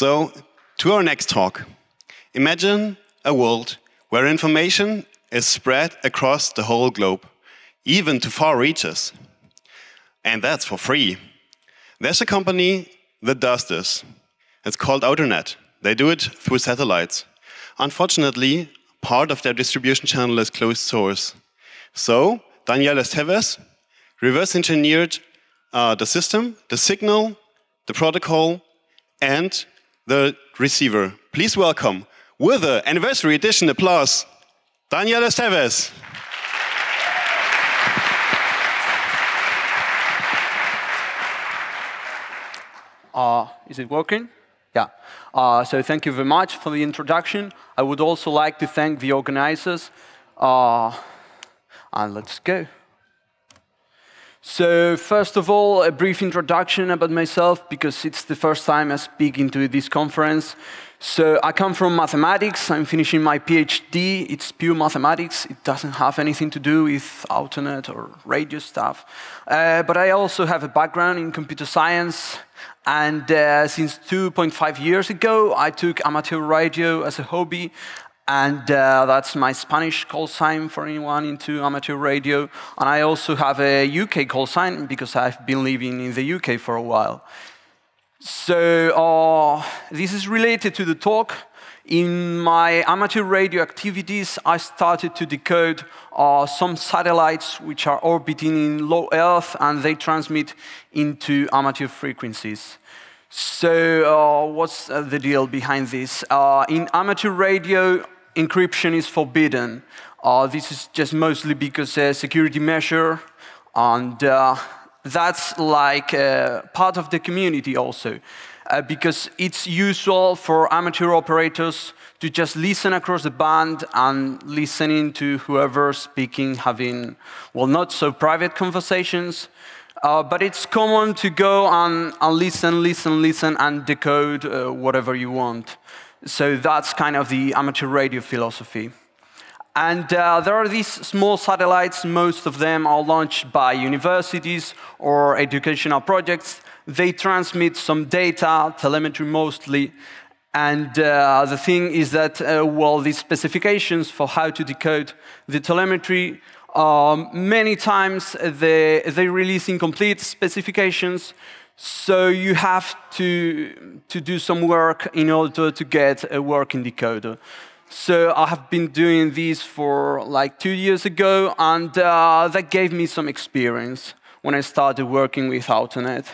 So, to our next talk. Imagine a world where information is spread across the whole globe, even to far reaches. And that's for free. There's a company that does this. It's called Outernet. They do it through satellites. Unfortunately, part of their distribution channel is closed source. So, Daniel Estévez reverse engineered uh, the system, the signal, the protocol, and the receiver. Please welcome, with the anniversary edition applause, Daniel Estévez. Uh, is it working? Yeah. Uh, so thank you very much for the introduction. I would also like to thank the organizers. Uh, and let's go. So first of all, a brief introduction about myself, because it's the first time I speak into this conference. So I come from mathematics. I'm finishing my PhD. It's pure mathematics. It doesn't have anything to do with Outernet or radio stuff. Uh, but I also have a background in computer science. And uh, since 2.5 years ago, I took amateur radio as a hobby. And uh, that's my Spanish call sign for anyone into amateur radio. And I also have a UK call sign because I've been living in the UK for a while. So uh, this is related to the talk. In my amateur radio activities, I started to decode uh, some satellites which are orbiting in low Earth and they transmit into amateur frequencies. So uh, what's uh, the deal behind this? Uh, in amateur radio, encryption is forbidden. Uh, this is just mostly because a security measure, and uh, that's like uh, part of the community also, uh, because it's usual for amateur operators to just listen across the band and listening to whoever's speaking, having, well, not so private conversations, uh, but it's common to go and, and listen, listen, listen, and decode uh, whatever you want. So that's kind of the amateur radio philosophy. And uh, there are these small satellites, most of them are launched by universities or educational projects. They transmit some data, telemetry mostly. And uh, the thing is that, uh, well, these specifications for how to decode the telemetry, um, many times they, they release incomplete specifications. So you have to, to do some work in order to get a working decoder. So I have been doing this for like two years ago, and uh, that gave me some experience when I started working with Outernet.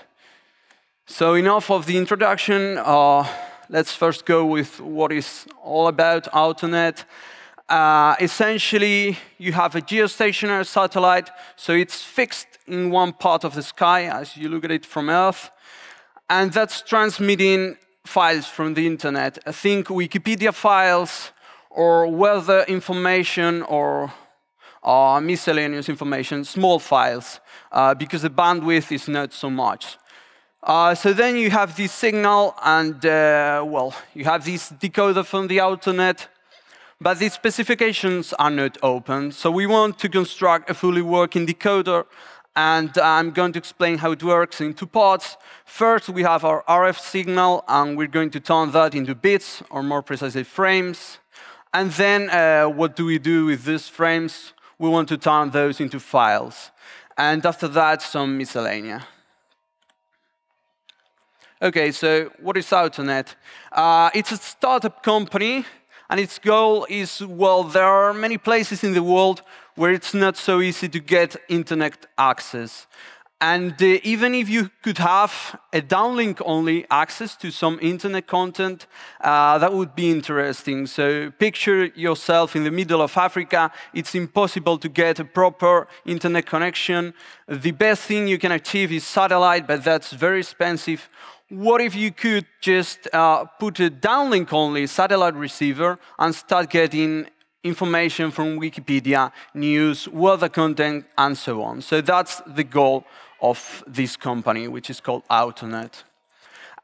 So enough of the introduction. Uh, let's first go with what is all about Outernet. Uh, essentially, you have a geostationary satellite, so it's fixed in one part of the sky as you look at it from Earth, and that's transmitting files from the internet. I think Wikipedia files or weather information or uh, miscellaneous information, small files, uh, because the bandwidth is not so much. Uh, so then you have this signal, and uh, well, you have this decoder from the Outernet, but these specifications are not open. So we want to construct a fully working decoder, and I'm going to explain how it works in two parts. First, we have our RF signal, and we're going to turn that into bits, or more precisely, frames. And then uh, what do we do with these frames? We want to turn those into files. And after that, some miscellanea. Okay, so what is Outernet? Uh, it's a startup company, and its goal is, well, there are many places in the world where it's not so easy to get internet access. And uh, even if you could have a downlink only access to some internet content, uh, that would be interesting. So picture yourself in the middle of Africa. It's impossible to get a proper internet connection. The best thing you can achieve is satellite, but that's very expensive. What if you could just uh, put a downlink only satellite receiver and start getting information from Wikipedia, news, weather content, and so on. So that's the goal of this company, which is called Outernet.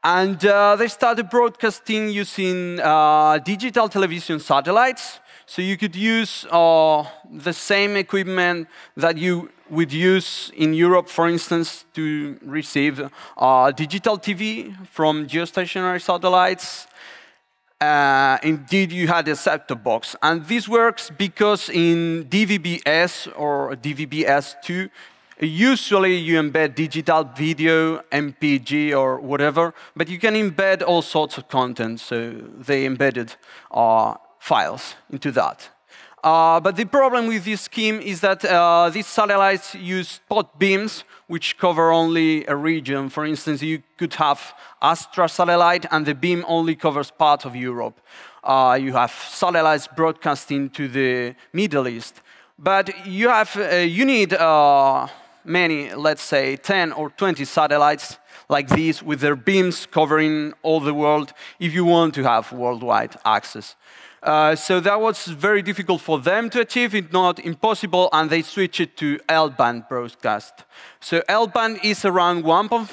And uh, they started broadcasting using uh, digital television satellites. So you could use uh, the same equipment that you would use in Europe, for instance, to receive uh, digital TV from geostationary satellites. Uh, indeed, you had a set-top box. And this works because in DVB-S or DVB-S2, usually you embed digital video, MPEG, or whatever, but you can embed all sorts of content. So they embedded uh, files into that. Uh, but the problem with this scheme is that uh, these satellites use spot beams, which cover only a region. For instance, you could have Astra satellite, and the beam only covers part of Europe. Uh, you have satellites broadcasting to the Middle East. But you, have, uh, you need uh, many, let's say 10 or 20 satellites like these with their beams covering all the world if you want to have worldwide access. Uh, so that was very difficult for them to achieve, if not impossible, and they switched it to L-band broadcast. So L-band is around 1.5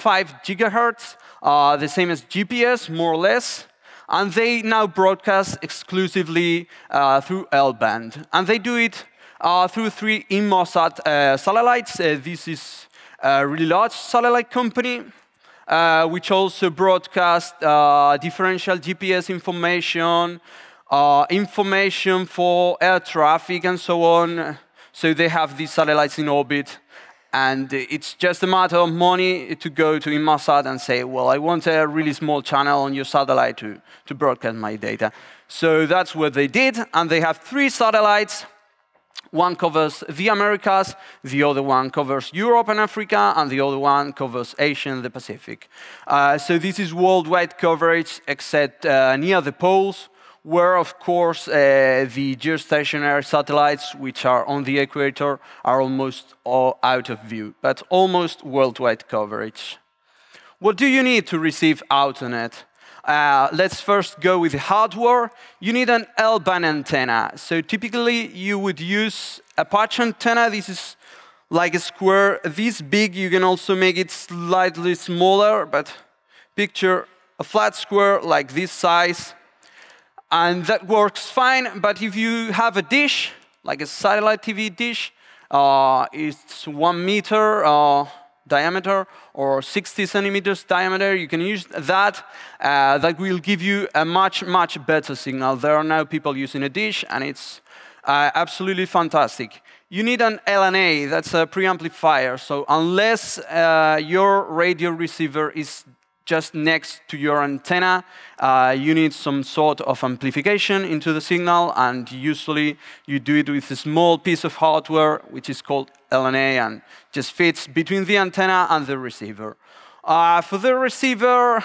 gigahertz, uh, the same as GPS, more or less, and they now broadcast exclusively uh, through L-band. And they do it uh, through three Inmarsat uh, satellites. This is a really large satellite company, which also broadcasts differential GPS information, uh, information for air traffic and so on. So they have these satellites in orbit. And it's just a matter of money to go to Inmarsat and say, well, I want a really small channel on your satellite to, to broadcast my data. So that's what they did. And they have three satellites. One covers the Americas, the other one covers Europe and Africa, and the other one covers Asia and the Pacific. Uh, so this is worldwide coverage except uh, near the poles, where, of course, uh, the geostationary satellites, which are on the equator, are almost all out of view, but almost worldwide coverage. What do you need to receive Outernet? Uh, let's first go with the hardware. You need an L-band antenna. So typically, you would use a patch antenna. This is like a square this big. You can also make it slightly smaller, but picture a flat square like this size and that works fine, but if you have a dish, like a satellite TV dish, uh, it's one meter uh, diameter or 60 centimeters diameter, you can use that. Uh, that will give you a much, much better signal. There are now people using a dish, and it's uh, absolutely fantastic. You need an LNA, that's a preamplifier. So unless uh, your radio receiver is just next to your antenna, uh, you need some sort of amplification into the signal, and usually you do it with a small piece of hardware, which is called LNA, and just fits between the antenna and the receiver. Uh, for the receiver,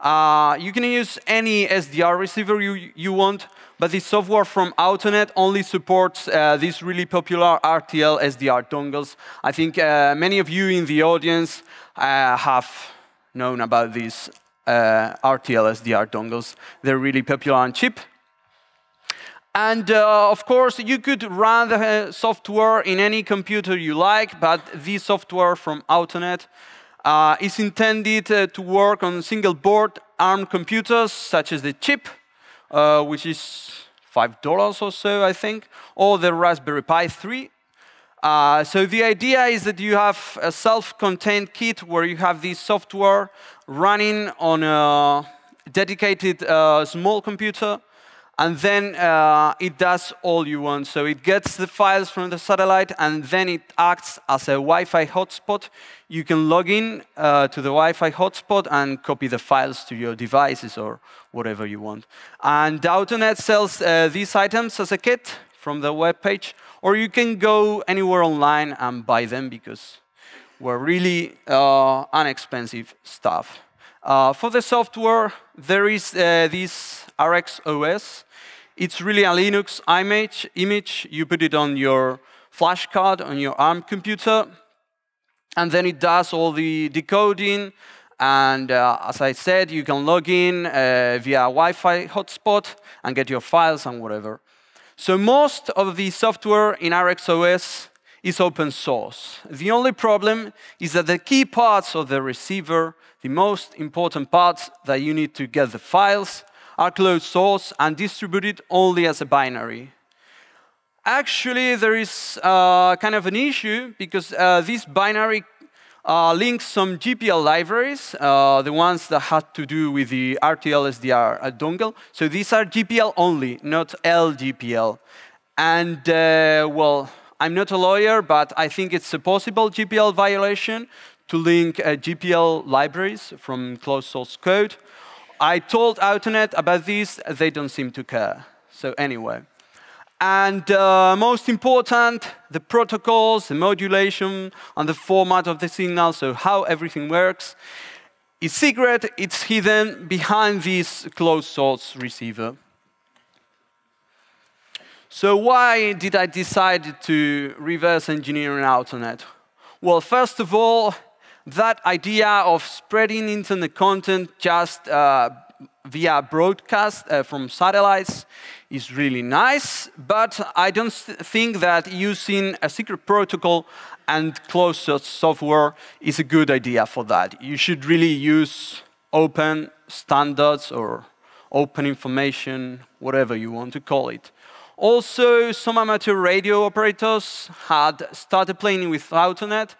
uh, you can use any SDR receiver you, you want, but the software from Outernet only supports uh, these really popular RTL SDR dongles. I think uh, many of you in the audience uh, have known about these uh, RTL SDR dongles. They're really popular and cheap. And uh, of course, you could run the software in any computer you like, but this software from Outernet uh, is intended uh, to work on single board ARM computers, such as the chip, uh, which is $5 or so, I think, or the Raspberry Pi 3, uh, so the idea is that you have a self-contained kit where you have this software running on a dedicated uh, small computer, and then uh, it does all you want. So it gets the files from the satellite, and then it acts as a Wi-Fi hotspot. You can log in uh, to the Wi-Fi hotspot and copy the files to your devices or whatever you want. And Outernet sells uh, these items as a kit from the web page or you can go anywhere online and buy them because we're really uh, inexpensive stuff. Uh, for the software, there is uh, this RxOS. It's really a Linux image. image. You put it on your flash card on your ARM computer, and then it does all the decoding. And uh, as I said, you can log in uh, via Wi-Fi hotspot and get your files and whatever. So most of the software in RxOS is open source. The only problem is that the key parts of the receiver, the most important parts that you need to get the files, are closed source and distributed only as a binary. Actually, there is uh, kind of an issue because uh, this binary uh, links some GPL libraries, uh, the ones that had to do with the RTL SDR dongle. So these are GPL only, not LGPL. And uh, well, I'm not a lawyer, but I think it's a possible GPL violation to link uh, GPL libraries from closed source code. I told Outernet about this, they don't seem to care. So anyway. And uh, most important, the protocols, the modulation, and the format of the signal, so how everything works. It's secret, it's hidden behind this closed source receiver. So why did I decide to reverse engineer an Outernet? Well, first of all, that idea of spreading internet content just uh, via broadcast uh, from satellites is really nice, but I don't think that using a secret protocol and closed source software is a good idea for that. You should really use open standards or open information, whatever you want to call it. Also, some amateur radio operators had started playing with Outernet.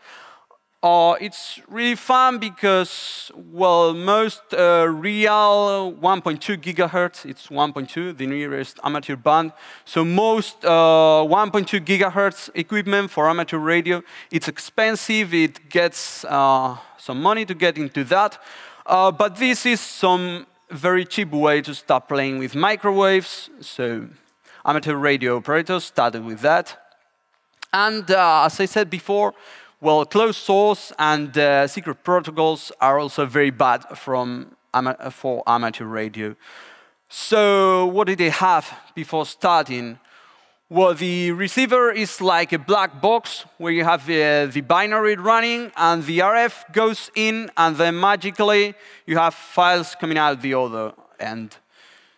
Uh, it's really fun because, well, most uh, real 1.2 gigahertz, it's 1.2, the nearest amateur band. So most uh, 1.2 gigahertz equipment for amateur radio, it's expensive, it gets uh, some money to get into that. Uh, but this is some very cheap way to start playing with microwaves. So amateur radio operators started with that. And uh, as I said before, well, closed source and uh, secret protocols are also very bad from, for amateur radio. So what did they have before starting? Well, the receiver is like a black box where you have uh, the binary running and the RF goes in and then magically you have files coming out the other end.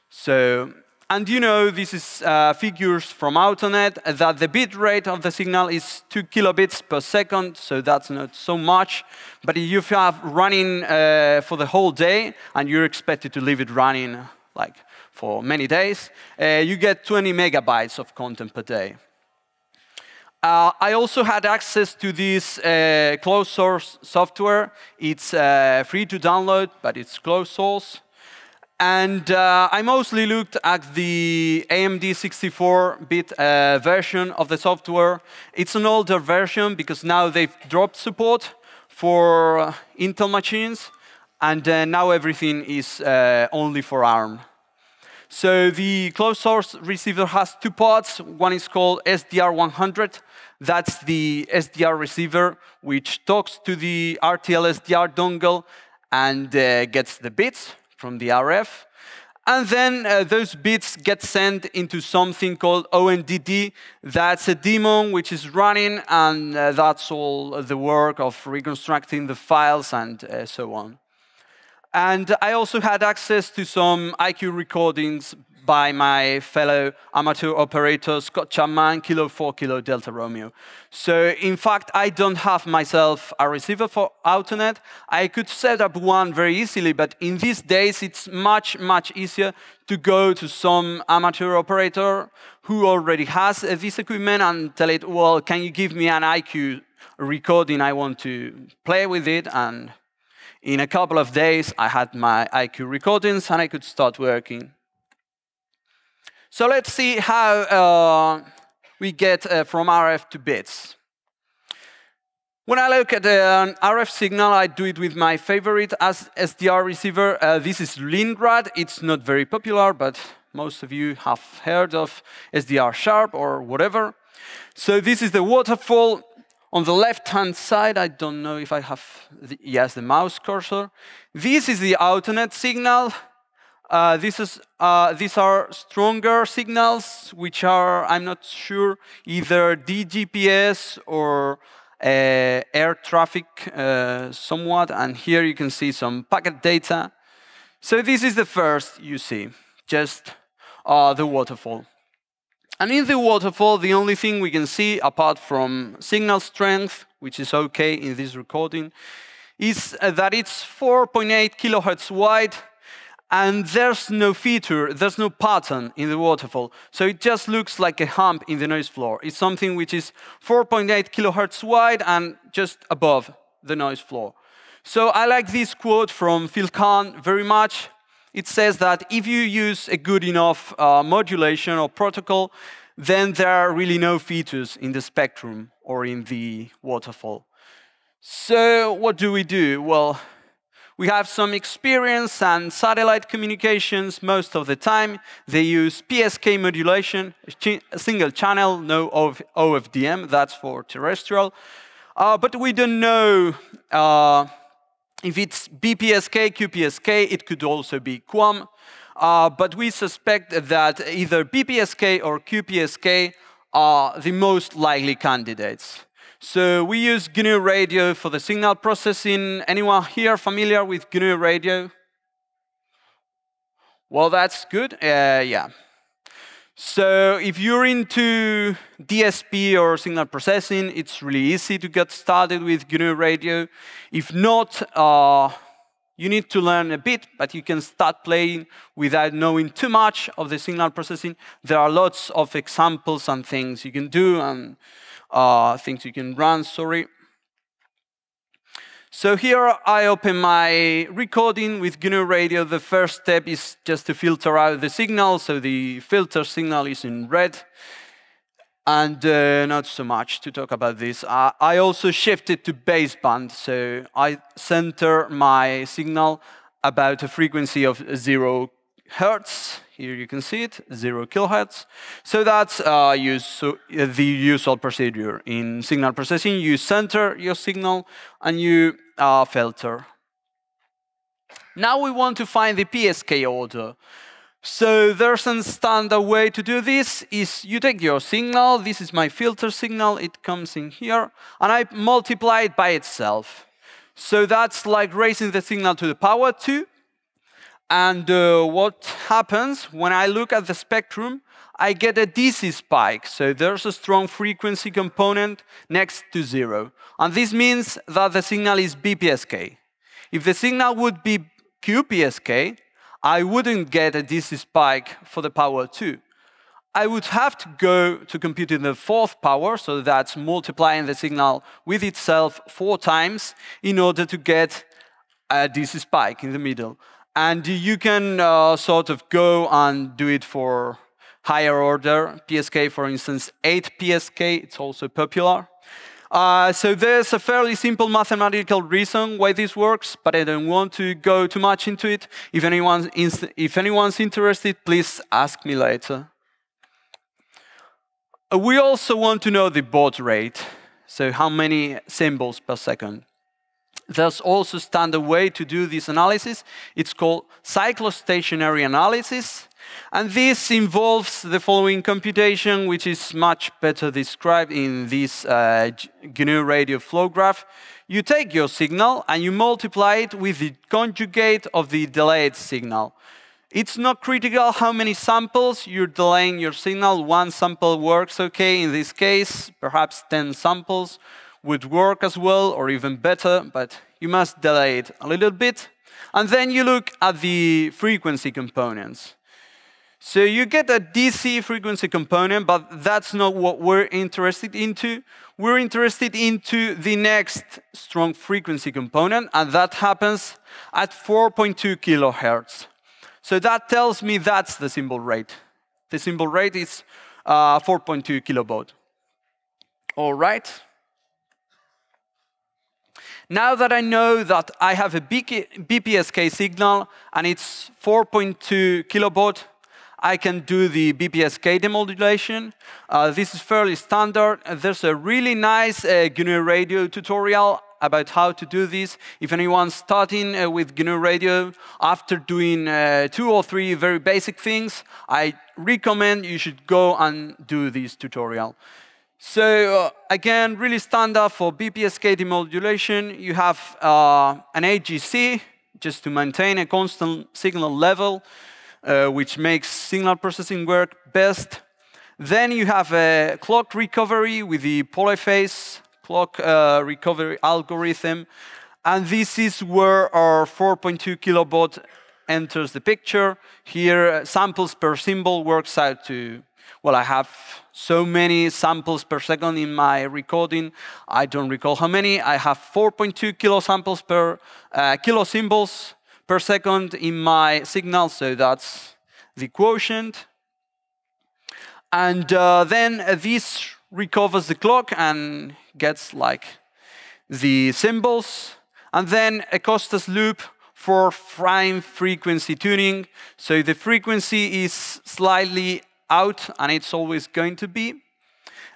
So and you know, this is uh, figures from Outernet that the bit rate of the signal is 2 kilobits per second, so that's not so much. But if you have running uh, for the whole day and you're expected to leave it running like for many days, uh, you get 20 megabytes of content per day. Uh, I also had access to this uh, closed source software. It's uh, free to download, but it's closed source. And uh, I mostly looked at the AMD 64-bit uh, version of the software. It's an older version because now they've dropped support for uh, Intel machines, and uh, now everything is uh, only for ARM. So the closed source receiver has two parts. One is called SDR100. That's the SDR receiver, which talks to the RTL SDR dongle and uh, gets the bits from the RF. And then uh, those bits get sent into something called ONDD. That's a daemon which is running, and uh, that's all the work of reconstructing the files and uh, so on. And I also had access to some IQ recordings by my fellow amateur operator, Scott Chapman, Kilo 4 Kilo Delta Romeo. So in fact, I don't have myself a receiver for Outernet. I could set up one very easily, but in these days, it's much, much easier to go to some amateur operator who already has this equipment and tell it, well, can you give me an IQ recording? I want to play with it. And in a couple of days, I had my IQ recordings and I could start working. So let's see how uh, we get uh, from RF to bits. When I look at an RF signal, I do it with my favorite SDR receiver. Uh, this is Linrad. It's not very popular, but most of you have heard of SDR Sharp or whatever. So this is the waterfall. On the left-hand side, I don't know if I have, the, yes, the mouse cursor. This is the Outernet signal. Uh, this is, uh, these are stronger signals, which are, I'm not sure, either DGPS or uh, air traffic uh, somewhat. And here you can see some packet data. So this is the first you see, just uh, the waterfall. And in the waterfall, the only thing we can see, apart from signal strength, which is OK in this recording, is uh, that it's 4.8 kilohertz wide and there's no feature, there's no pattern in the waterfall. So it just looks like a hump in the noise floor. It's something which is 4.8 kilohertz wide and just above the noise floor. So I like this quote from Phil Karn very much. It says that if you use a good enough uh, modulation or protocol, then there are really no features in the spectrum or in the waterfall. So what do we do? Well, we have some experience and satellite communications most of the time. They use PSK modulation, single channel, no OFDM, that's for terrestrial. Uh, but we don't know uh, if it's BPSK, QPSK, it could also be QAM. Uh, but we suspect that either BPSK or QPSK are the most likely candidates. So we use GNU Radio for the signal processing. Anyone here familiar with GNU Radio? Well, that's good. Uh, yeah. So if you're into DSP or signal processing, it's really easy to get started with GNU Radio. If not, uh, you need to learn a bit, but you can start playing without knowing too much of the signal processing. There are lots of examples and things you can do, and uh, things you can run, sorry. So here I open my recording with GNU Radio. The first step is just to filter out the signal. So the filter signal is in red. And uh, not so much to talk about this. Uh, I also shifted to baseband. So I center my signal about a frequency of zero hertz. Here you can see it, zero kilohertz. So that's uh, use, uh, the usual procedure. In signal processing, you center your signal and you uh, filter. Now we want to find the PSK order. So there's a standard way to do this is you take your signal, this is my filter signal, it comes in here, and I multiply it by itself. So that's like raising the signal to the power 2, and uh, what happens when I look at the spectrum, I get a DC spike. So there's a strong frequency component next to zero. And this means that the signal is BPSK. If the signal would be QPSK, I wouldn't get a DC spike for the power 2. I would have to go to compute in the fourth power, so that's multiplying the signal with itself four times in order to get a DC spike in the middle. And you can uh, sort of go and do it for higher order. PSK, for instance, 8 PSK, it's also popular. Uh, so there's a fairly simple mathematical reason why this works, but I don't want to go too much into it. If anyone's, if anyone's interested, please ask me later. Uh, we also want to know the baud rate, so how many symbols per second. There's also a standard way to do this analysis. It's called cyclostationary analysis. And this involves the following computation, which is much better described in this uh, GNU radio flow graph. You take your signal and you multiply it with the conjugate of the delayed signal. It's not critical how many samples you're delaying your signal. One sample works okay in this case, perhaps 10 samples would work as well or even better, but you must delay it a little bit. And then you look at the frequency components. So you get a DC frequency component, but that's not what we're interested into. We're interested into the next strong frequency component, and that happens at 4.2 kilohertz. So that tells me that's the symbol rate. The symbol rate is uh, 4.2 kilobaud. All right. Now that I know that I have a BPSK signal and it's 4.2 kilobaud, I can do the BPSK demodulation. Uh, this is fairly standard. There's a really nice uh, GNU radio tutorial about how to do this. If anyone's starting uh, with GNU radio after doing uh, two or three very basic things, I recommend you should go and do this tutorial. So uh, again, really standard for BPSK demodulation. You have uh, an AGC just to maintain a constant signal level, uh, which makes signal processing work best. Then you have a clock recovery with the polyphase clock uh, recovery algorithm. And this is where our 4.2 kilobaud enters the picture. Here, samples per symbol works out to, well, I have so many samples per second in my recording. I don't recall how many. I have 4.2 kilo samples per uh, kilo symbols per second in my signal, so that's the quotient. And uh, then this recovers the clock and gets like the symbols. And then a Costas loop for prime frequency tuning. So the frequency is slightly out, and it's always going to be.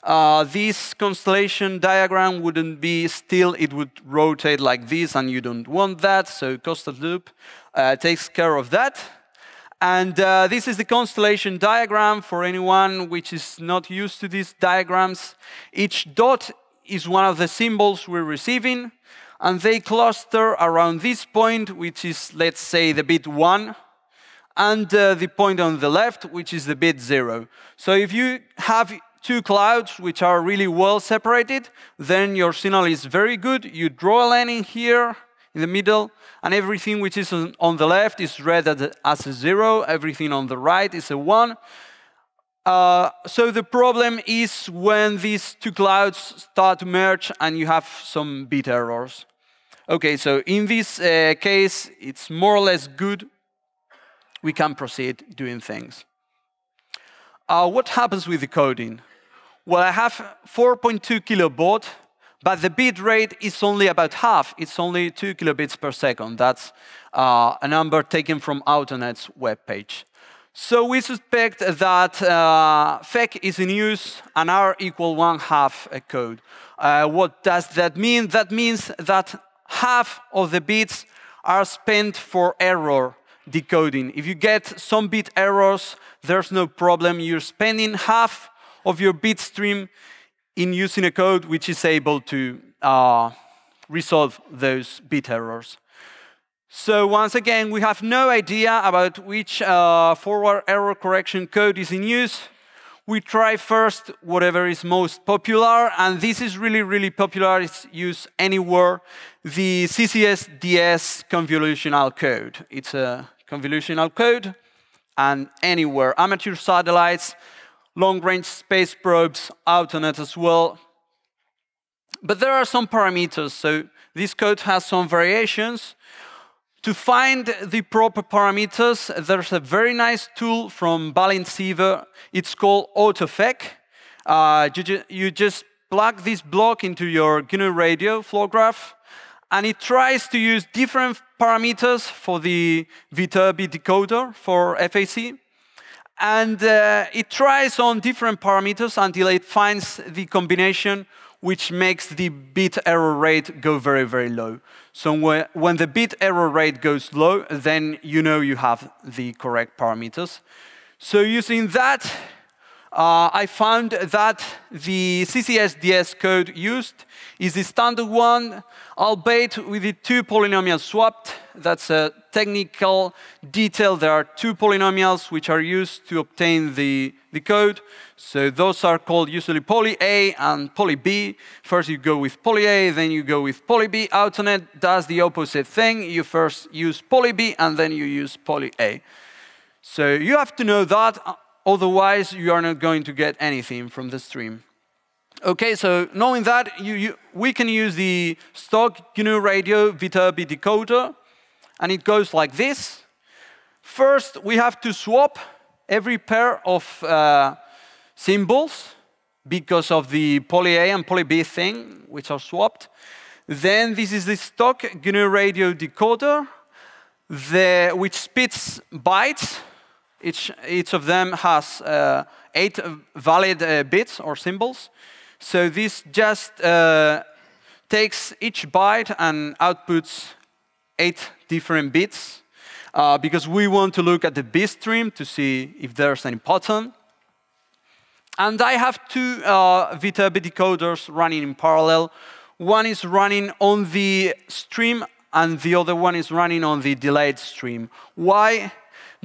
Uh, this constellation diagram wouldn't be still, it would rotate like this, and you don't want that, so Costas loop uh, takes care of that. And uh, this is the constellation diagram for anyone which is not used to these diagrams. Each dot is one of the symbols we're receiving and they cluster around this point, which is, let's say, the bit 1, and uh, the point on the left, which is the bit 0. So if you have two clouds which are really well separated, then your signal is very good. You draw a line in here, in the middle, and everything which is on the left is read as a 0, everything on the right is a 1. Uh, so the problem is when these two clouds start to merge and you have some bit errors. Okay, so in this uh, case, it's more or less good. We can proceed doing things. Uh, what happens with the coding? Well, I have 4.2 kilobaud, but the bit rate is only about half. It's only 2 kilobits per second. That's uh, a number taken from Outernet's webpage. So we suspect that uh, FEC is in use and R equal one half a code. Uh, what does that mean? That means that half of the bits are spent for error decoding. If you get some bit errors, there's no problem. You're spending half of your bit stream in using a code which is able to uh, resolve those bit errors. So once again, we have no idea about which uh, forward error correction code is in use. We try first whatever is most popular, and this is really, really popular. It's used anywhere. The CCSDS convolutional code. It's a convolutional code, and anywhere. Amateur satellites, long-range space probes, out on Outernet as well. But there are some parameters, so this code has some variations. To find the proper parameters, there's a very nice tool from Balint It's called AutoFEC. Uh, you, you, just plug this block into your GNU radio flow graph, and it tries to use different parameters for the Viterbi decoder for FEC. And uh, it tries on different parameters until it finds the combination which makes the bit error rate go very, very low. So when the bit error rate goes low, then you know you have the correct parameters. So using that, uh, I found that the CCSDS code used is the standard one, albeit with the two polynomials swapped. That's a technical detail. There are two polynomials which are used to obtain the, the code. So those are called usually poly A and poly B. First you go with poly A, then you go with poly B. Outernet does the opposite thing. You first use poly B and then you use poly A. So you have to know that Otherwise, you are not going to get anything from the stream. Okay, so knowing that, you, you, we can use the stock GNU Radio Viterbi decoder, and it goes like this. First, we have to swap every pair of uh, symbols because of the poly A and poly B thing, which are swapped. Then this is the stock GNU Radio decoder, the, which spits bytes each, each of them has uh, eight valid uh, bits or symbols. So this just uh, takes each byte and outputs eight different bits uh, because we want to look at the bit stream to see if there's any pattern. And I have two uh, Viterbi decoders running in parallel. One is running on the stream and the other one is running on the delayed stream. Why?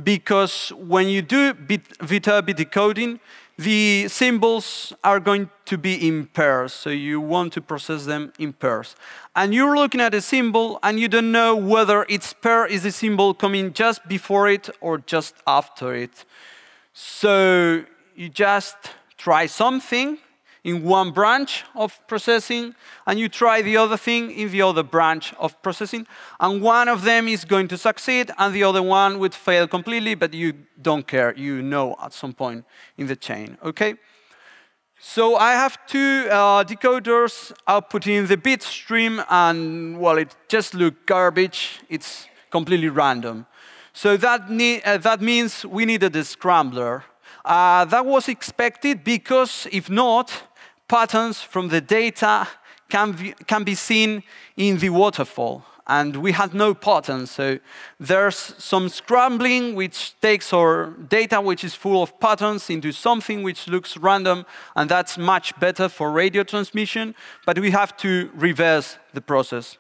Because when you do Viterbi decoding, the symbols are going to be in pairs, so you want to process them in pairs. And you're looking at a symbol and you don't know whether its pair is a symbol coming just before it or just after it. So you just try something in one branch of processing and you try the other thing in the other branch of processing. And one of them is going to succeed and the other one would fail completely but you don't care. You know at some point in the chain okay? So I have two uh, decoders outputting the bit stream and well it just looked garbage. It's completely random. So that, uh, that means we needed a scrambler. Uh, that was expected because if not patterns from the data can be, can be seen in the waterfall. And we had no patterns, so there's some scrambling which takes our data, which is full of patterns, into something which looks random, and that's much better for radio transmission, but we have to reverse the process.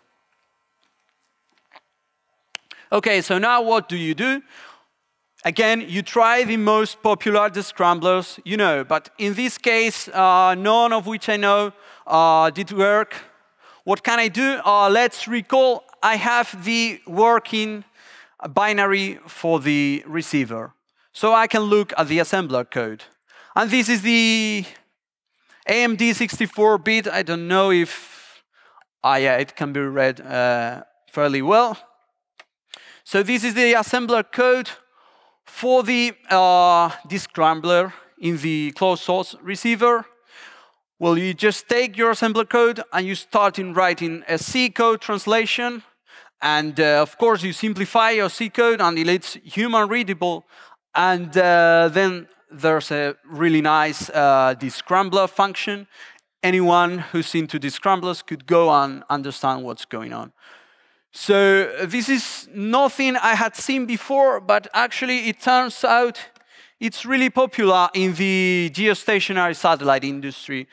Okay, so now what do you do? Again, you try the most popular scramblers you know, but in this case, uh, none of which I know uh, did work. What can I do? Uh, let's recall I have the working binary for the receiver. So I can look at the assembler code. And this is the AMD 64-bit. I don't know if, ah, yeah, it can be read uh, fairly well. So this is the assembler code. For the uh, scrambler in the closed source receiver, well, you just take your assembler code and you start in writing a C code translation. And uh, of course, you simplify your C code until it's human readable. And uh, then there's a really nice uh, descrambler function. Anyone who's into descramblers could go and understand what's going on. So uh, this is nothing I had seen before, but actually it turns out it's really popular in the geostationary satellite industry.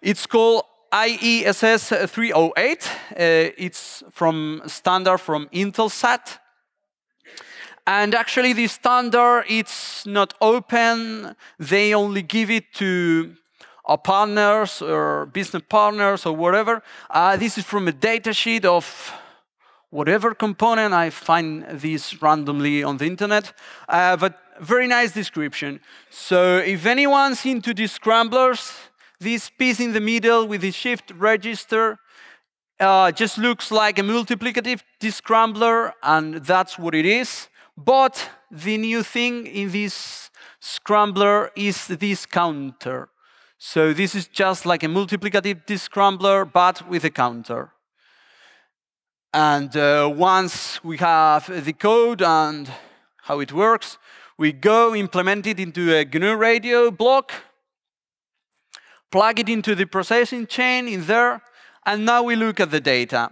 It's called IESS 308. Uh, it's from standard from Intelsat. And actually, this standard it's not open. They only give it to our partners or business partners or whatever. Uh, this is from a datasheet of whatever component. I find these randomly on the internet, uh, but very nice description. So if anyone's into these scramblers, this piece in the middle with the shift register uh, just looks like a multiplicative descrambler, and that's what it is. But the new thing in this scrambler is this counter. So this is just like a multiplicative descrambler, but with a counter. And uh, once we have the code and how it works, we go implement it into a GNU radio block, plug it into the processing chain in there, and now we look at the data.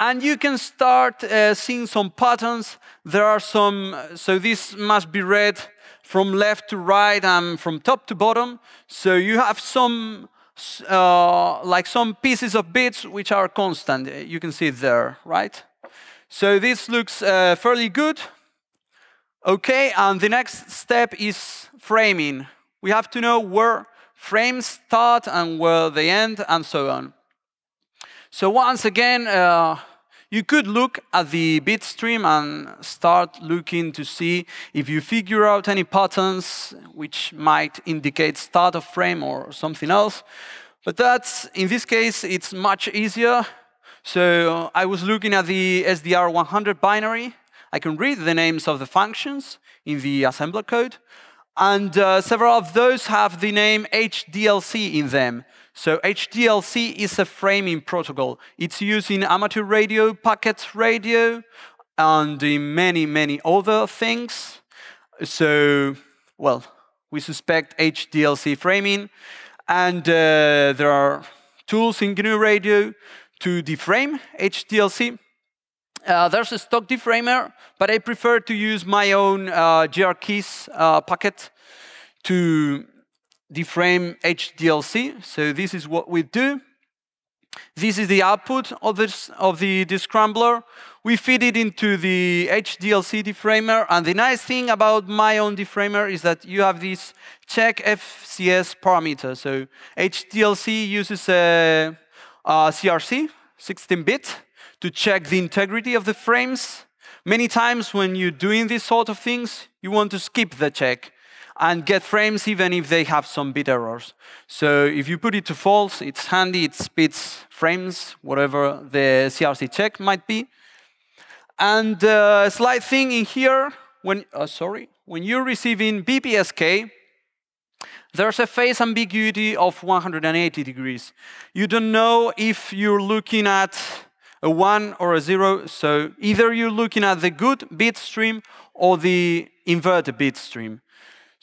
And you can start uh, seeing some patterns. There are some, so this must be read from left to right and from top to bottom. So you have some uh, like some pieces of bits which are constant. You can see there, right? So this looks uh, fairly good. Okay, and the next step is framing. We have to know where frames start and where they end, and so on. So once again, uh, you could look at the bit stream and start looking to see if you figure out any patterns which might indicate start of frame or something else. But that's, in this case, it's much easier. So I was looking at the SDR100 binary. I can read the names of the functions in the assembler code. And uh, several of those have the name HDLC in them. So HDLC is a framing protocol. It's used in amateur radio, packet radio, and in many, many other things. So, well, we suspect HDLC framing. And uh, there are tools in GNU Radio to deframe HDLC. Uh, there's a stock deframer, but I prefer to use my own uh, gr-kiss uh, packet to deframe HDLC. So this is what we do. This is the output of, this, of the descrambler. We feed it into the HDLC deframer, and the nice thing about my own deframer is that you have this check FCS parameter. So HDLC uses a, a CRC, 16-bit, to check the integrity of the frames. Many times when you're doing these sort of things, you want to skip the check and get frames even if they have some bit errors. So if you put it to false, it's handy, it spits frames, whatever the CRC check might be. And uh, a slight thing in here, when, uh, sorry, when you're receiving BPSK, there's a phase ambiguity of 180 degrees. You don't know if you're looking at a 1 or a 0, so either you're looking at the good bit stream or the inverted bit stream.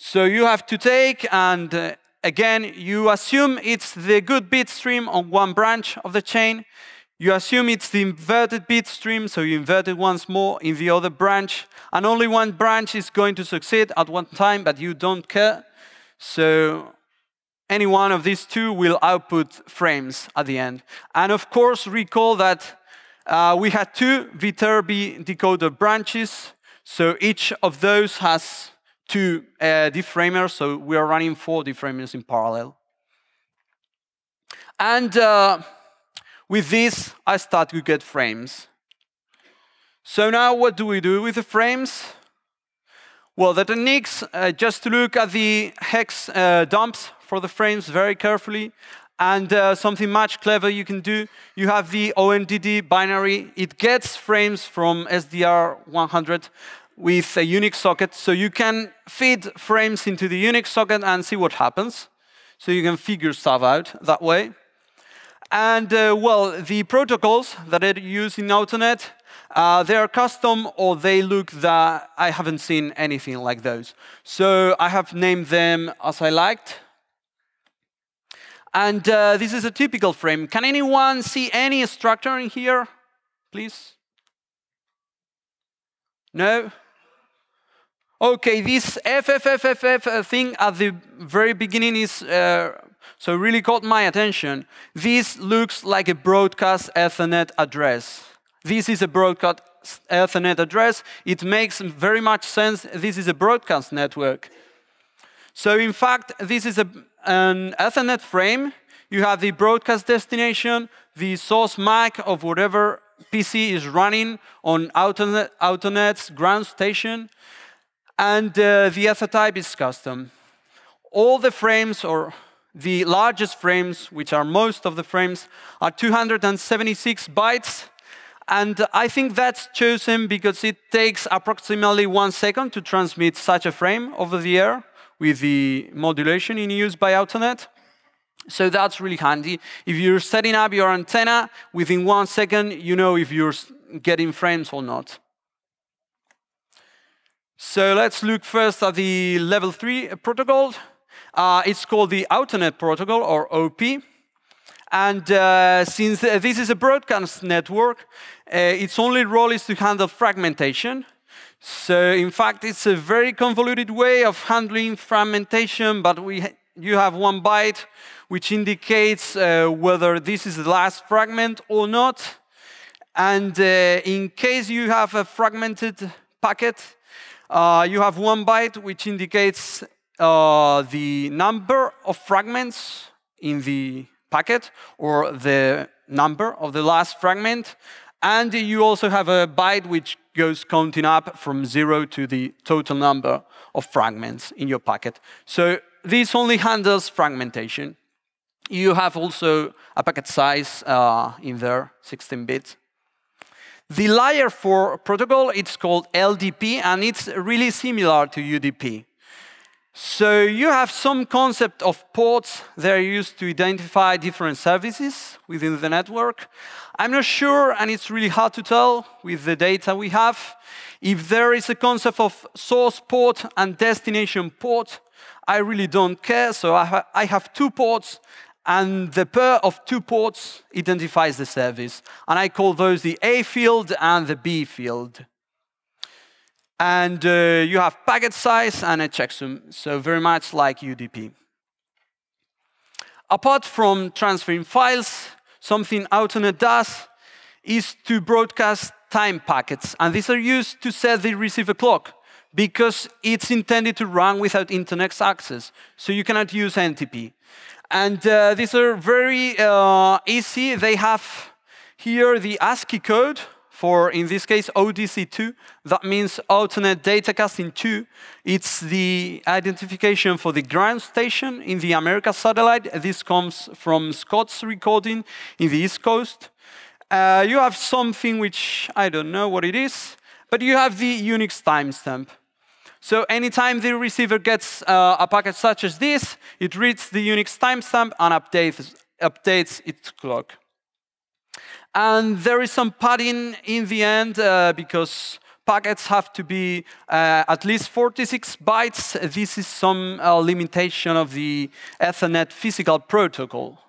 So you have to take and uh, again, you assume it's the good bit stream on one branch of the chain. You assume it's the inverted bit stream, so you invert it once more in the other branch, and only one branch is going to succeed at one time, but you don't care. So any one of these two will output frames at the end. And of course, recall that uh, we had two Viterbi decoder branches, so each of those has two uh, deframers, so we are running four deframers in parallel. And uh, with this, I start to get frames. So now what do we do with the frames? Well, the techniques, uh, just to look at the hex uh, dumps for the frames very carefully, and uh, something much clever you can do, you have the ONDD binary. It gets frames from SDR100 with a Unix socket. So you can feed frames into the Unix socket and see what happens. So you can figure stuff out that way. And uh, well, the protocols that are used in Outernet, uh, they are custom or they look that I haven't seen anything like those. So I have named them as I liked. And uh, this is a typical frame. Can anyone see any structure in here, please? No? Okay, this FFFFF thing at the very beginning is uh, so really caught my attention. This looks like a broadcast Ethernet address. This is a broadcast Ethernet address. It makes very much sense. This is a broadcast network. So in fact, this is a, an Ethernet frame. You have the broadcast destination, the source MAC of whatever PC is running on Outernet, Outernet's ground station and uh, the is custom. All the frames, or the largest frames, which are most of the frames, are 276 bytes. And I think that's chosen because it takes approximately one second to transmit such a frame over the air with the modulation in use by Outernet. So that's really handy. If you're setting up your antenna, within one second, you know if you're getting frames or not. So let's look first at the level 3 protocol. Uh, it's called the Outernet protocol, or OP. And uh, since this is a broadcast network, uh, its only role is to handle fragmentation. So in fact, it's a very convoluted way of handling fragmentation, but we ha you have one byte which indicates uh, whether this is the last fragment or not. And uh, in case you have a fragmented packet, uh, you have one byte which indicates uh, the number of fragments in the packet or the number of the last fragment. And you also have a byte which goes counting up from zero to the total number of fragments in your packet. So this only handles fragmentation. You have also a packet size uh, in there, 16 bits. The layer 4 protocol, it's called LDP, and it's really similar to UDP. So you have some concept of ports that are used to identify different services within the network. I'm not sure, and it's really hard to tell with the data we have, if there is a concept of source port and destination port. I really don't care, so I, ha I have two ports and the pair of two ports identifies the service. And I call those the A field and the B field. And uh, you have packet size and a checksum, so very much like UDP. Apart from transferring files, something Outernet does is to broadcast time packets. And these are used to set the receiver clock because it's intended to run without internet access. So you cannot use NTP. And uh, these are very uh, easy. They have here the ASCII code for, in this case, ODC2. That means Outernet Datacasting 2. It's the identification for the ground station in the America satellite. This comes from Scott's recording in the East Coast. Uh, you have something which I don't know what it is, but you have the Unix timestamp. So anytime the receiver gets uh, a packet such as this, it reads the Unix timestamp and updates, updates its clock. And there is some padding in the end uh, because packets have to be uh, at least 46 bytes. This is some uh, limitation of the Ethernet physical protocol.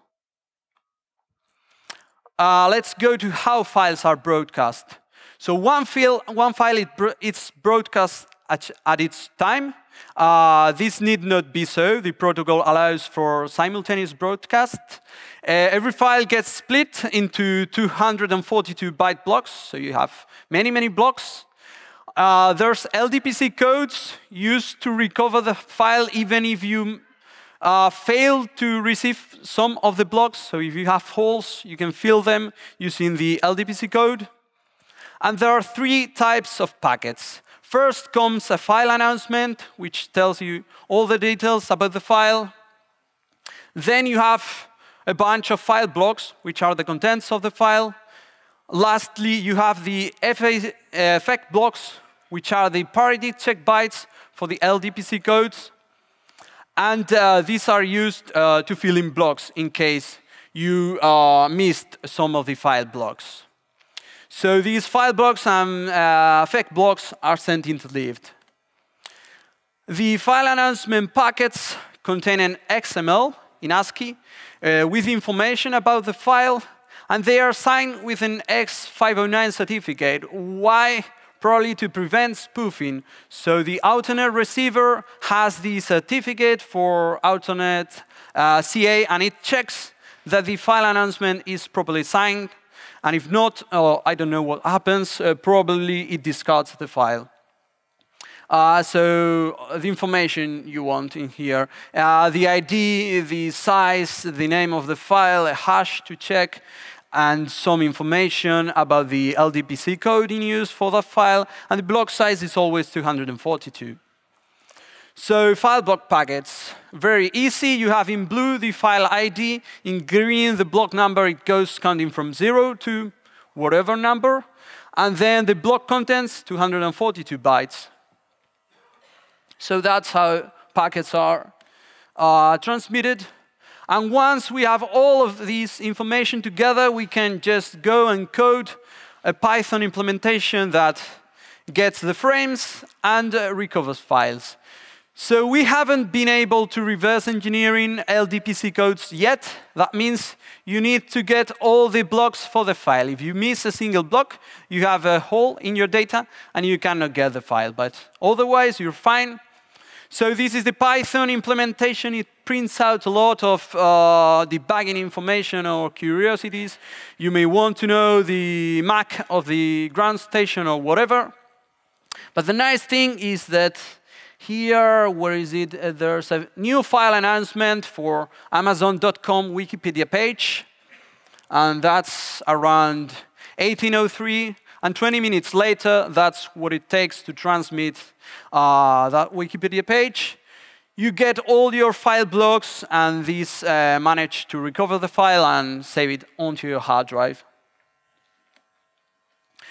Uh, let's go to how files are broadcast. So one, file, one file it it's broadcast at, at its time. Uh, this need not be so. The protocol allows for simultaneous broadcast. Uh, every file gets split into 242 byte blocks, so you have many, many blocks. Uh, there's LDPC codes used to recover the file even if you uh, fail to receive some of the blocks. So if you have holes, you can fill them using the LDPC code. And there are three types of packets. First comes a file announcement, which tells you all the details about the file. Then you have a bunch of file blocks, which are the contents of the file. Lastly, you have the FEC blocks, which are the parity check bytes for the LDPC codes. And uh, these are used uh, to fill in blocks in case you uh, missed some of the file blocks. So these file blocks and uh, FEC blocks are sent interleaved. The file announcement packets contain an XML in ASCII uh, with information about the file, and they are signed with an X509 certificate. Why? Probably to prevent spoofing. So the Outernet receiver has the certificate for Outernet uh, CA, and it checks that the file announcement is properly signed and if not, uh, I don't know what happens. Uh, probably it discards the file. Uh, so the information you want in here, uh, the ID, the size, the name of the file, a hash to check, and some information about the LDPC code in use for that file, and the block size is always 242. So file block packets, very easy. You have in blue the file ID, in green the block number. It goes counting from zero to whatever number. And then the block contents, 242 bytes. So that's how packets are uh, transmitted. And once we have all of these information together, we can just go and code a Python implementation that gets the frames and uh, recovers files. So we haven't been able to reverse engineering LDPC codes yet. That means you need to get all the blocks for the file. If you miss a single block, you have a hole in your data and you cannot get the file. But otherwise, you're fine. So this is the Python implementation. It prints out a lot of uh, debugging information or curiosities. You may want to know the MAC of the ground station or whatever. But the nice thing is that here, where is it? Uh, there's a new file announcement for Amazon.com Wikipedia page, and that's around 1803. And 20 minutes later, that's what it takes to transmit uh, that Wikipedia page. You get all your file blocks, and these uh, manage to recover the file and save it onto your hard drive.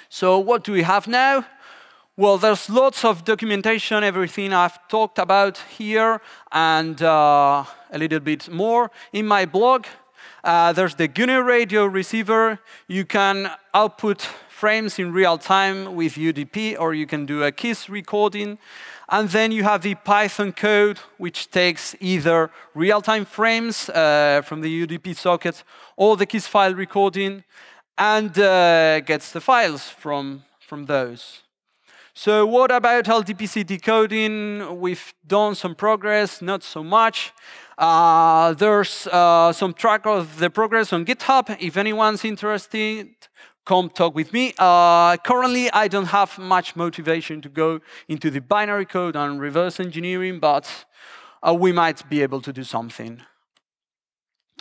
So what do we have now? Well, there's lots of documentation, everything I've talked about here, and uh, a little bit more in my blog. Uh, there's the GNU radio receiver. You can output frames in real time with UDP, or you can do a KISS recording. And then you have the Python code, which takes either real-time frames uh, from the UDP socket or the KISS file recording and uh, gets the files from, from those. So what about LDPC decoding? We've done some progress, not so much. Uh, there's uh, some track of the progress on GitHub. If anyone's interested, come talk with me. Uh, currently, I don't have much motivation to go into the binary code and reverse engineering, but uh, we might be able to do something.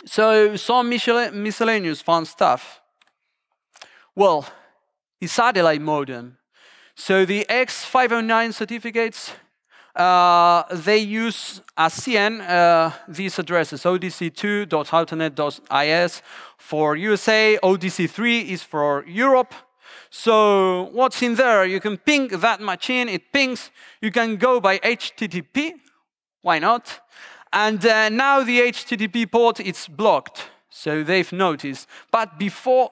So some miscellaneous fun stuff. Well, the satellite modem. So the X509 certificates, uh, they use as CN uh, these addresses, odc2.outernet.is for USA, ODC3 is for Europe. So what's in there? You can ping that machine, it pings. You can go by HTTP, why not? And uh, now the HTTP port is blocked, so they've noticed. But before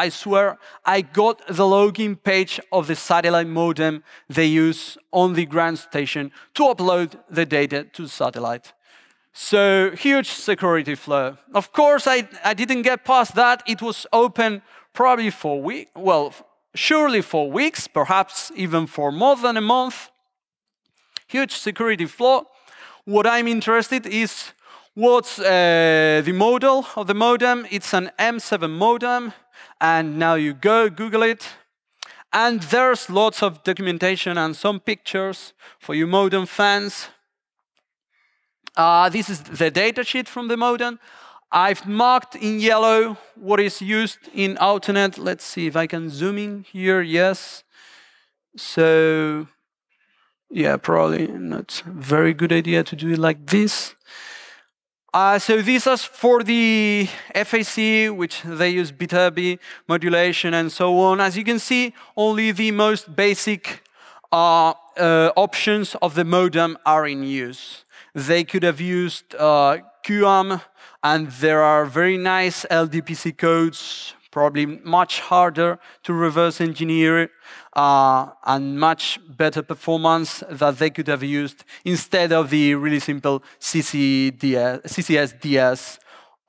I, swear, I got the login page of the satellite modem they use on the ground station to upload the data to the satellite. So, huge security flaw. Of course, I, I didn't get past that. It was open probably for weeks, well, surely for weeks, perhaps even for more than a month. Huge security flaw. What I'm interested is what's uh, the model of the modem. It's an M7 modem and now you go Google it. And there's lots of documentation and some pictures for you modem fans. Uh, this is the datasheet from the modem. I've marked in yellow what is used in Outernet. Let's see if I can zoom in here. Yes. So, yeah, probably not very good idea to do it like this. Uh, so these are for the FEC, which they use beta modulation and so on. As you can see, only the most basic uh, uh, options of the modem are in use. They could have used uh, QAM, and there are very nice LDPC codes probably much harder to reverse engineer uh, and much better performance that they could have used instead of the really simple CCSDS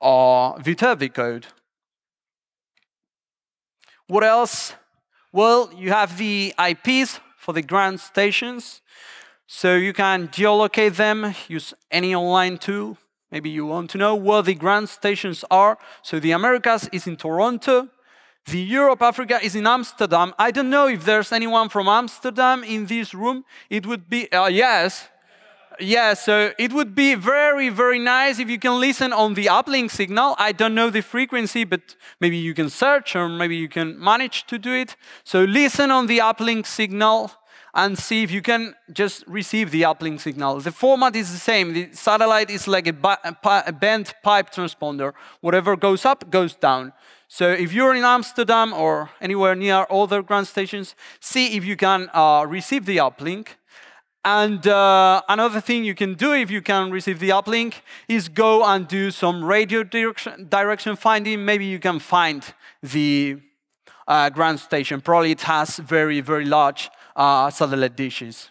or Viterbi code. What else? Well, you have the IPs for the ground stations. So you can geolocate them, use any online tool. Maybe you want to know where the ground stations are. So the Americas is in Toronto. The Europe Africa is in Amsterdam. I don't know if there's anyone from Amsterdam in this room. It would be, uh, yes. Yes, so it would be very, very nice if you can listen on the uplink signal. I don't know the frequency, but maybe you can search or maybe you can manage to do it. So listen on the uplink signal and see if you can just receive the uplink signal. The format is the same. The satellite is like a, a bent pipe transponder. Whatever goes up, goes down. So if you're in Amsterdam or anywhere near other ground stations, see if you can uh, receive the uplink. And uh, another thing you can do if you can receive the uplink is go and do some radio direction, direction finding. Maybe you can find the uh, ground station. Probably it has very, very large uh, satellite dishes.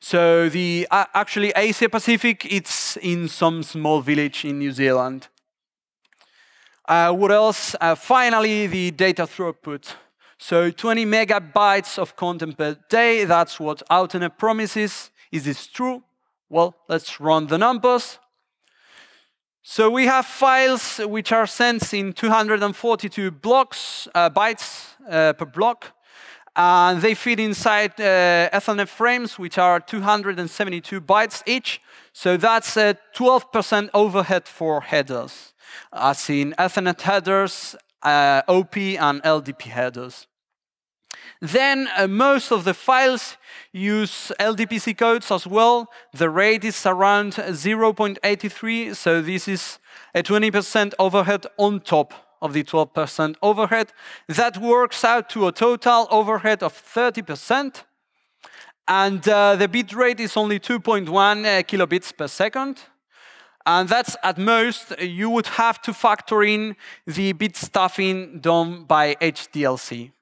So the uh, actually Asia Pacific, it's in some small village in New Zealand. Uh, what else? Uh, finally, the data throughput. So 20 megabytes of content per day, that's what Outernet promises. Is this true? Well, let's run the numbers. So we have files which are sent in 242 blocks, uh, bytes uh, per block and they fit inside uh, Ethernet frames, which are 272 bytes each. So that's a 12% overhead for headers, as in Ethernet headers, uh, OP, and LDP headers. Then uh, most of the files use LDPC codes as well. The rate is around 0.83, so this is a 20% overhead on top of the 12% overhead. That works out to a total overhead of 30%. And uh, the bit rate is only 2.1 uh, kilobits per second. And that's at most, you would have to factor in the bit stuffing done by HDLC.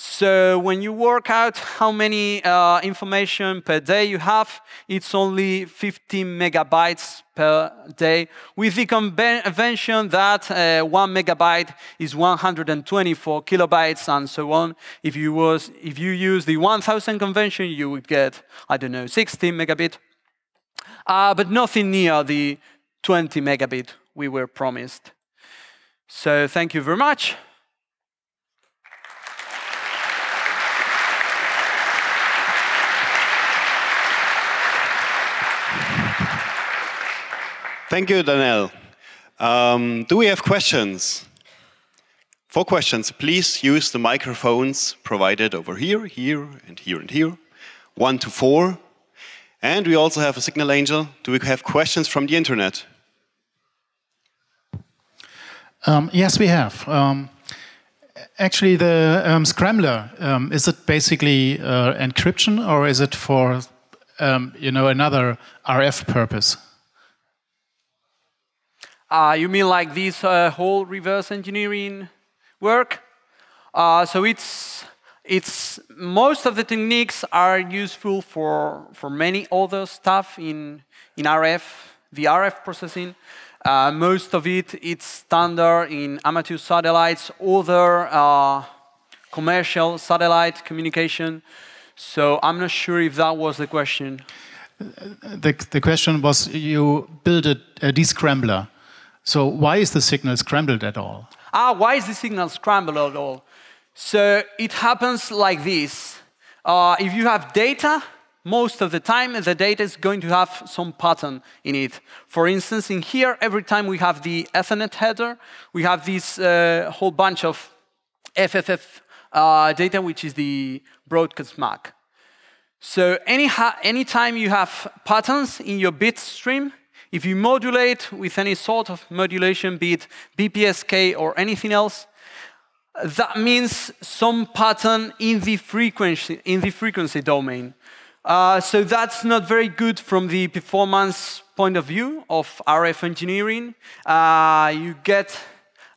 So when you work out how many uh, information per day you have, it's only 15 megabytes per day, with the convention that uh, one megabyte is 124 kilobytes and so on. If you, was, if you use the 1000 convention, you would get, I don't know, 16 megabit, uh, but nothing near the 20 megabit we were promised. So thank you very much. Thank you, Daniel. Um, do we have questions? For questions, please use the microphones provided over here, here, and here, and here. One to four. And we also have a signal angel. Do we have questions from the internet? Um, yes, we have. Um, actually, the um, scrambler um, is it basically uh, encryption, or is it for um, you know another RF purpose? Uh, you mean like this uh, whole reverse engineering work? Uh, so it's it's most of the techniques are useful for for many other stuff in in RF, the RF processing. Uh, most of it it's standard in amateur satellites, other uh, commercial satellite communication. So I'm not sure if that was the question. The, the question was you build a, a descrambler so why is the signal scrambled at all? Ah, why is the signal scrambled at all? So it happens like this. Uh, if you have data, most of the time the data is going to have some pattern in it. For instance, in here, every time we have the Ethernet header, we have this uh, whole bunch of FFF uh, data, which is the broadcast MAC. So any anytime you have patterns in your bit stream, if you modulate with any sort of modulation, be it BPSK or anything else, that means some pattern in the frequency, in the frequency domain. Uh, so that's not very good from the performance point of view of RF engineering. Uh, you get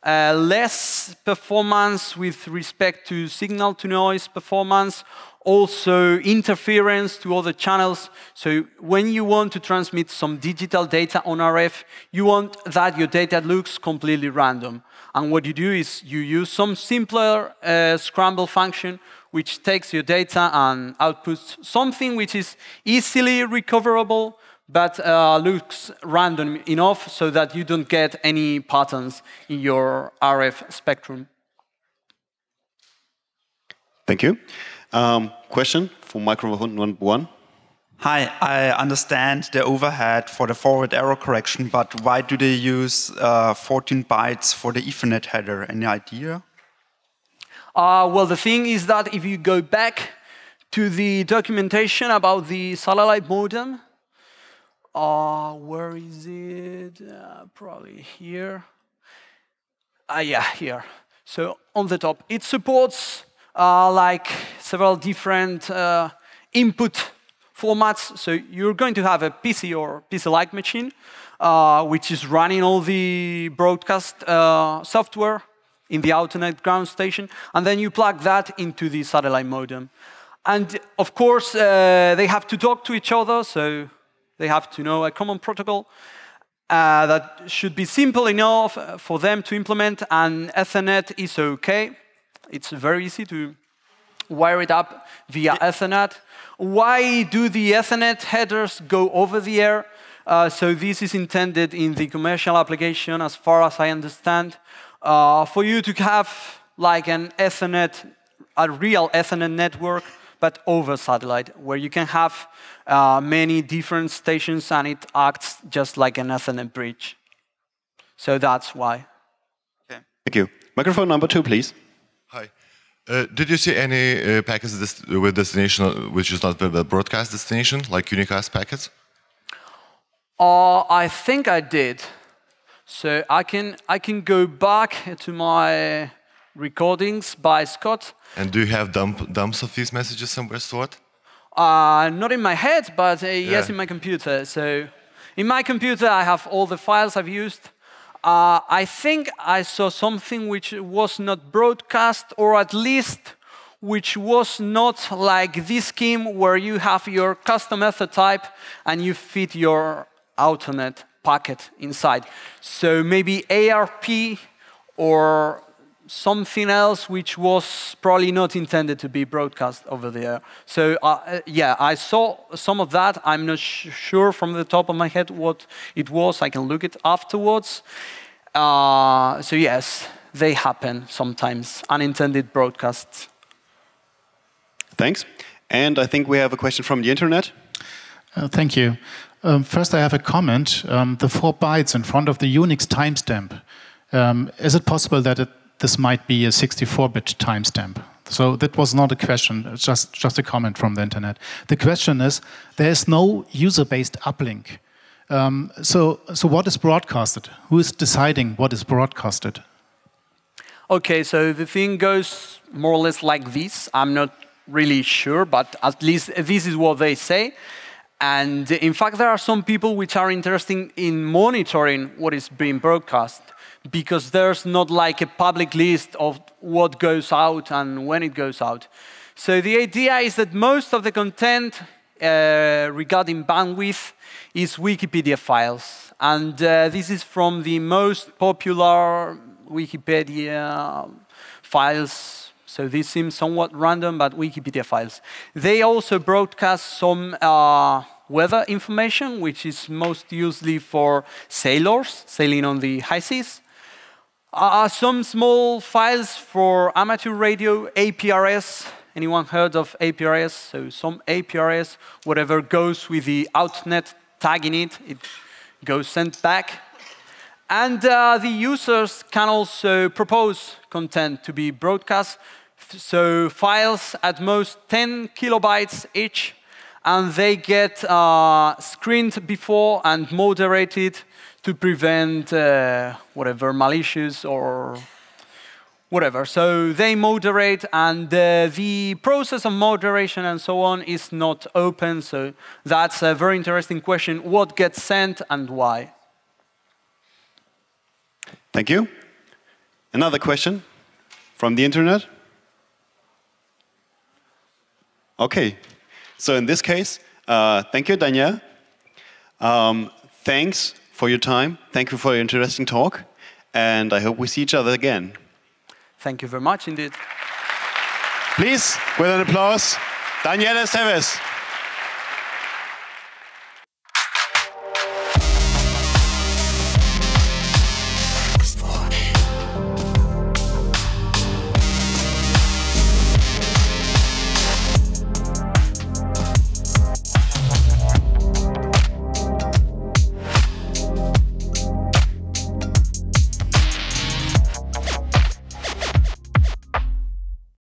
uh, less performance with respect to signal to noise performance also interference to other channels. So when you want to transmit some digital data on RF, you want that your data looks completely random. And what you do is you use some simpler uh, scramble function which takes your data and outputs something which is easily recoverable but uh, looks random enough so that you don't get any patterns in your RF spectrum. Thank you. Um, question for microphone number one. Hi, I understand the overhead for the forward error correction, but why do they use uh, 14 bytes for the Ethernet header? Any idea? Uh, well, the thing is that if you go back to the documentation about the satellite modem, uh, where is it? Uh, probably here. Ah, yeah, here. So on the top, it supports like several different uh, input formats. So you're going to have a PC or PC-like machine, uh, which is running all the broadcast uh, software in the Outernet ground station, and then you plug that into the satellite modem. And of course, uh, they have to talk to each other, so they have to know a common protocol. Uh, that should be simple enough for them to implement, and Ethernet is okay. It's very easy to wire it up via Ethernet. Why do the Ethernet headers go over the air? Uh, so this is intended in the commercial application, as far as I understand, uh, for you to have like an Ethernet, a real Ethernet network, but over satellite, where you can have uh, many different stations and it acts just like an Ethernet bridge. So that's why. Okay. Thank you. Microphone number two, please. Hi. Uh, did you see any uh, packets with destination which is not the broadcast destination, like unicast packets? Uh, I think I did. So I can I can go back to my recordings by Scott. And do you have dump, dumps of these messages somewhere stored? Uh, not in my head, but uh, yes, in my computer. So in my computer, I have all the files I've used. Uh, I think I saw something which was not broadcast, or at least which was not like this scheme where you have your custom method type and you fit your Outernet packet inside. So maybe ARP or something else which was probably not intended to be broadcast over there. So uh, yeah, I saw some of that. I'm not sure from the top of my head what it was. I can look it afterwards. Uh, so yes, they happen sometimes, unintended broadcasts. Thanks. And I think we have a question from the internet. Uh, thank you. Um, first, I have a comment. Um, the four bytes in front of the Unix timestamp. Um, is it possible that it, this might be a 64-bit timestamp? So that was not a question, just, just a comment from the internet. The question is, there is no user-based uplink. Um, so, so what is broadcasted? Who is deciding what is broadcasted? Okay, so the thing goes more or less like this. I'm not really sure, but at least this is what they say. And in fact, there are some people which are interested in monitoring what is being broadcast because there's not like a public list of what goes out and when it goes out. So the idea is that most of the content uh, regarding bandwidth is Wikipedia files. And uh, this is from the most popular Wikipedia files. So this seems somewhat random, but Wikipedia files. They also broadcast some uh, weather information, which is most usually for sailors sailing on the high seas. Uh, some small files for amateur radio, APRS. Anyone heard of APRS? So some APRS, whatever goes with the outernet tag in it, it goes sent back. And uh, the users can also propose content to be broadcast. So files at most 10 kilobytes each, and they get uh, screened before and moderated to prevent uh, whatever malicious or whatever. So they moderate, and uh, the process of moderation and so on is not open. So that's a very interesting question: what gets sent and why? Thank you. Another question from the internet. Okay, so in this case, uh, thank you, Daniel. Um, thanks for your time. Thank you for your interesting talk. And I hope we see each other again. Thank you very much indeed. Please, with an applause, Daniela Estévez.